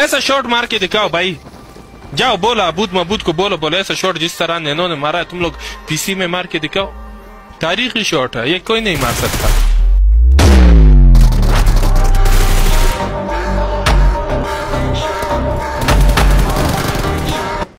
ऐसा शॉट मार के दिखाओ भाई। जाओ, बोलो, अबूद मबूद को बोलो बोलो, ऐसा शॉट जिस तरह नैनो ने मारा है, तुम लोग पीसी में मार के दिखाओ। तारीखी शॉट है, ये कोई नहीं मार सकता।